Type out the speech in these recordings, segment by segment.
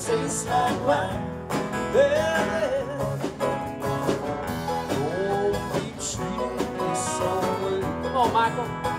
tastes like wine. Don't keep treating me way. Come on, Michael.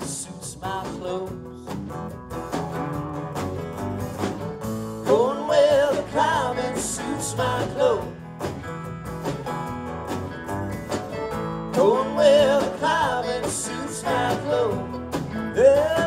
suits my clothes. Going well, the climate suits my clothes. Going well, the climate suits my clothes. Yeah.